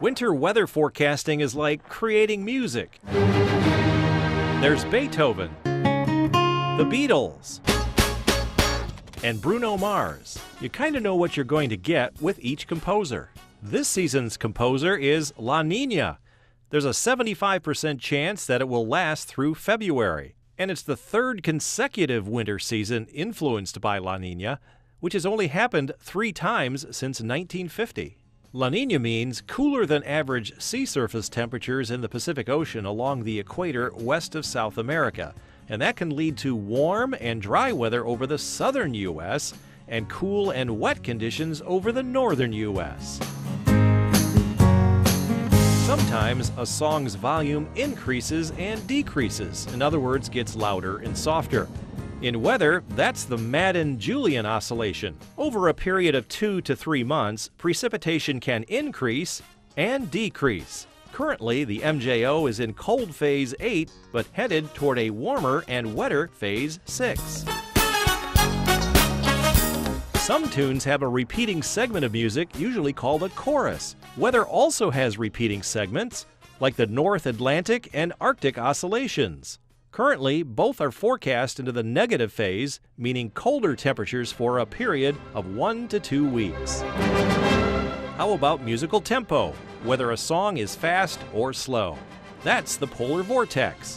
Winter weather forecasting is like creating music. There's Beethoven, the Beatles, and Bruno Mars. You kind of know what you're going to get with each composer. This season's composer is La Nina. There's a 75% chance that it will last through February, and it's the third consecutive winter season influenced by La Nina, which has only happened three times since 1950. La Nina means cooler than average sea surface temperatures in the Pacific Ocean along the equator west of South America, and that can lead to warm and dry weather over the southern U.S. and cool and wet conditions over the northern U.S. Sometimes a song's volume increases and decreases, in other words, gets louder and softer. In weather, that's the Madden-Julian oscillation. Over a period of two to three months, precipitation can increase and decrease. Currently, the MJO is in cold phase 8, but headed toward a warmer and wetter phase 6. Some tunes have a repeating segment of music, usually called a chorus. Weather also has repeating segments, like the North Atlantic and Arctic oscillations. Currently, both are forecast into the negative phase, meaning colder temperatures for a period of one to two weeks. How about musical tempo? Whether a song is fast or slow. That's the polar vortex.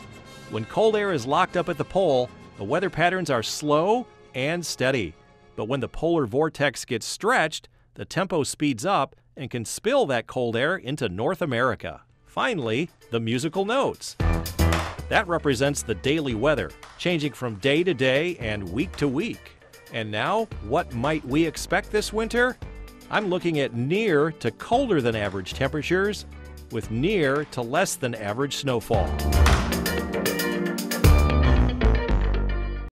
When cold air is locked up at the pole, the weather patterns are slow and steady. But when the polar vortex gets stretched, the tempo speeds up and can spill that cold air into North America. Finally, the musical notes. That represents the daily weather, changing from day to day and week to week. And now, what might we expect this winter? I'm looking at near to colder than average temperatures with near to less than average snowfall.